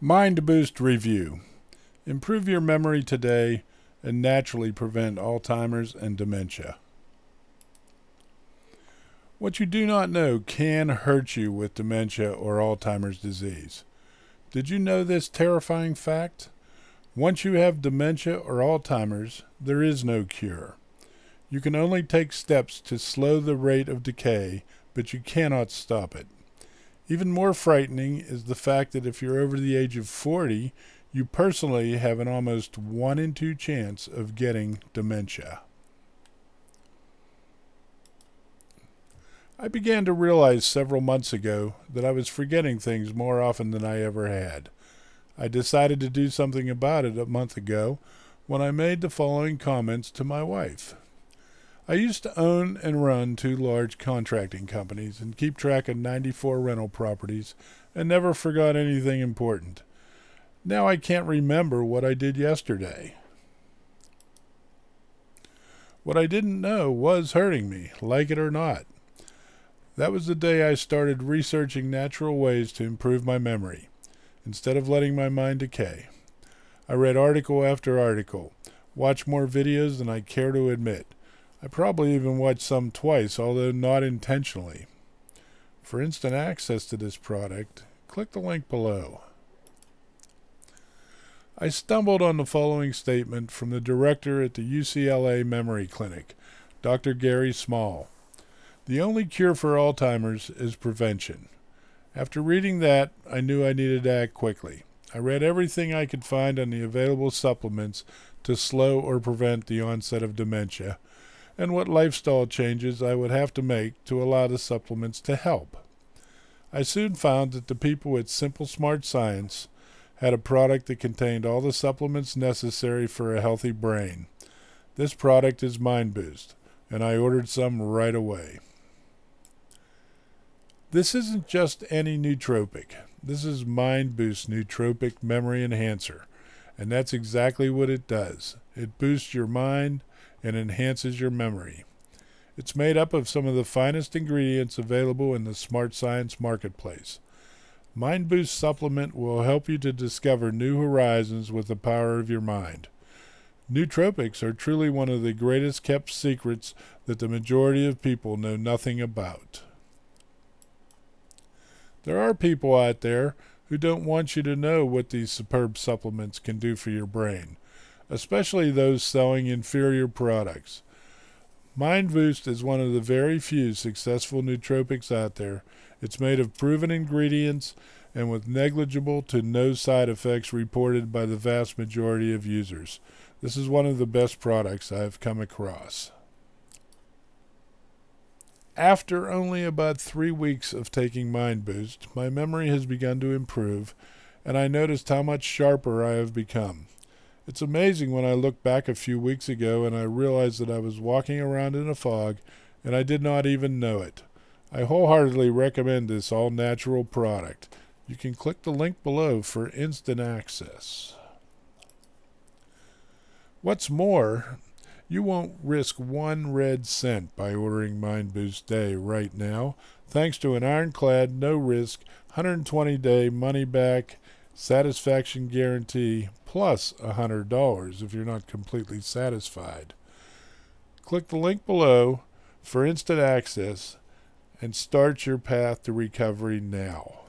Mind Boost Review Improve your memory today and naturally prevent Alzheimer's and dementia. What you do not know can hurt you with dementia or Alzheimer's disease. Did you know this terrifying fact? Once you have dementia or Alzheimer's, there is no cure. You can only take steps to slow the rate of decay, but you cannot stop it. Even more frightening is the fact that if you're over the age of 40, you personally have an almost 1 in 2 chance of getting dementia. I began to realize several months ago that I was forgetting things more often than I ever had. I decided to do something about it a month ago when I made the following comments to my wife. I used to own and run two large contracting companies and keep track of 94 rental properties and never forgot anything important. Now I can't remember what I did yesterday. What I didn't know was hurting me, like it or not. That was the day I started researching natural ways to improve my memory, instead of letting my mind decay. I read article after article, watched more videos than I care to admit, I probably even watched some twice, although not intentionally. For instant access to this product, click the link below. I stumbled on the following statement from the director at the UCLA Memory Clinic, Dr. Gary Small. The only cure for Alzheimer's is prevention. After reading that, I knew I needed to act quickly. I read everything I could find on the available supplements to slow or prevent the onset of dementia, and what lifestyle changes I would have to make to allow the supplements to help. I soon found that the people at Simple Smart Science had a product that contained all the supplements necessary for a healthy brain. This product is Mind Boost, and I ordered some right away. This isn't just any nootropic. This is Mind Boost Nootropic Memory Enhancer, and that's exactly what it does. It boosts your mind, and enhances your memory. It's made up of some of the finest ingredients available in the smart science marketplace. Mind Boost supplement will help you to discover new horizons with the power of your mind. Nootropics are truly one of the greatest kept secrets that the majority of people know nothing about. There are people out there who don't want you to know what these superb supplements can do for your brain especially those selling inferior products. Mind Boost is one of the very few successful nootropics out there. It's made of proven ingredients and with negligible to no side effects reported by the vast majority of users. This is one of the best products I've come across. After only about three weeks of taking Mind Boost, my memory has begun to improve, and I noticed how much sharper I have become. It's amazing when I look back a few weeks ago and I realize that I was walking around in a fog and I did not even know it. I wholeheartedly recommend this all natural product. You can click the link below for instant access. What's more, you won't risk one red cent by ordering Mind Boost Day right now, thanks to an ironclad, no risk, 120 day money back satisfaction guarantee plus $100 if you're not completely satisfied. Click the link below for instant access and start your path to recovery now.